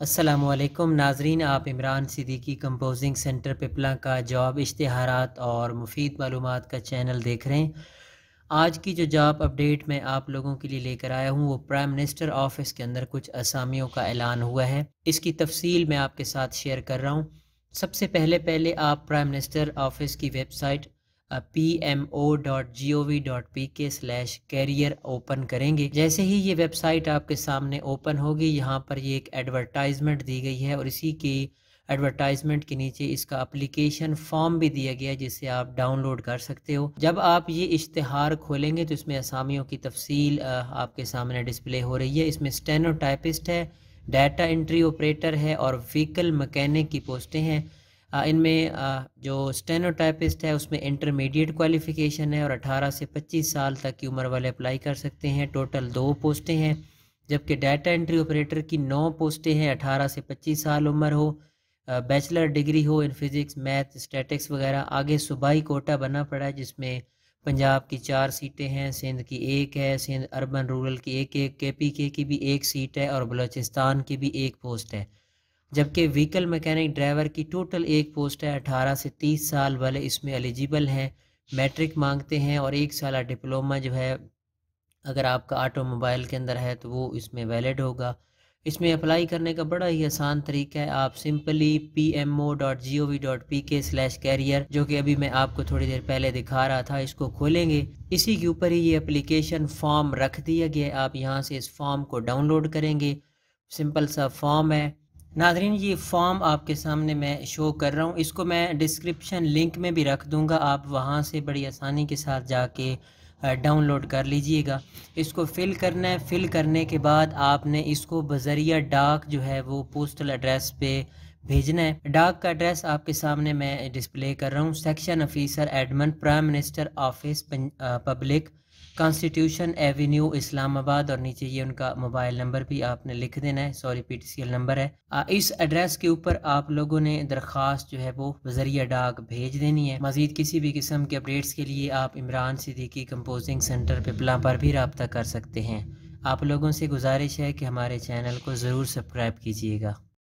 असलकुम नाजरीन, आप इमरान सिद्दीकी कंपोजिंग सेंटर पिपला का जॉब इश्तहारात और मुफीद मालूम का चैनल देख रहे हैं। आज की जो जॉब अपडेट मैं आप लोगों के लिए लेकर आया हूँ, वो प्राइम मिनिस्टर ऑफ़िस के अंदर कुछ असामियों का ऐलान हुआ है। इसकी तफसील मैं आपके साथ शेयर कर रहा हूँ। सबसे पहले पहले आप प्राइम मिनिस्टर ऑफ़िस की website P M O dot G O V dot P K slash career open करेंगे। जैसे ही ये वेबसाइट आपके सामने ओपन होगी, यहाँ पर ये एक एडवर्टाइजमेंट दी गई है और इसी की एडवर्टाइजमेंट के नीचे इसका अप्लीकेशन फॉर्म भी दिया गया जिसे आप डाउनलोड कर सकते हो। जब आप ये इश्तहार खोलेंगे तो इसमें असामियों की तफसील आपके सामने डिस्प्ले हो रही है। इसमें स्टेनोटाइपिस्ट है डाटा एंट्री ऑपरेटर है और व्हीकल मकैनिक की पोस्टें हैं। इनमें जो स्टेनोटाइपिस्ट है, उसमें इंटरमीडिएट क्वालिफ़िकेशन है और 18 से 25 साल तक की उम्र वाले अप्लाई कर सकते हैं। टोटल दो पोस्टें हैं, जबकि डाटा एंट्री ऑपरेटर की नौ पोस्टें हैं। 18 से 25 साल उम्र हो बैचलर डिग्री हो इन फिज़िक्स मैथ स्टैटिक्स वगैरह। आगे सूबाई कोटा बना पड़ा है, जिसमें पंजाब की चार सीटें हैं, सिंध की एक है, सिंध अर्बन रूरल की एक एक के पी के की भी एक सीट है और बलूचिस्तान की भी एक पोस्ट है। जबकि व्हीकल मैकेनिक ड्राइवर की टोटल एक पोस्ट है, अठारह से तीस साल वाले इसमें एलिजिबल हैं। मैट्रिक मांगते हैं और एक साल डिप्लोमा जो है, अगर आपका ऑटोमोबाइल के अंदर है तो वो इसमें वैलिड होगा। इसमें अप्लाई करने का बड़ा ही आसान तरीका है। आप simply P M O dot G O V dot P K slash career जो कि अभी मैं आपको थोड़ी देर पहले दिखा रहा था, इसको खोलेंगे। इसी के ऊपर ही ये एप्लीकेशन फॉर्म रख दिया गया है। आप यहाँ से इस फॉर्म को डाउनलोड करेंगे। सिंपल सा फॉर्म है। नाजरीन ये फॉर्म आपके सामने मैं शो कर रहा हूँ। इसको मैं डिस्क्रिप्शन लिंक में भी रख दूँगा। आप वहाँ से बड़ी आसानी के साथ जाके डाउनलोड कर लीजिएगा। इसको फ़िल करना है। फ़िल करने के बाद आपने इसको बज़रिया डाक जो है वो पोस्टल एड्रेस पे भेजना है। डाक का एड्रेस आपके सामने मैं डिस्प्ले कर रहा हूँ। Section officer admin prime minister office public constitution avenue Islamabad और नीचे ये उनका मोबाइल नंबर भी आपने लिख देना है। Sorry P T C L number है। आ, इस एड्रेस के ऊपर आप लोगों ने दरख्वास्त जो है वो ज़रिया डाक भेज देनी है। मजीद किसी भी किस्म के अपडेट्स के लिए आप इमरान सिद्दीकी कंपोजिंग सेंटर पिपला पर भी रबता कर सकते हैं। आप लोगों से गुजारिश है कि हमारे चैनल को ज़रूर सब्सक्राइब कीजिएगा।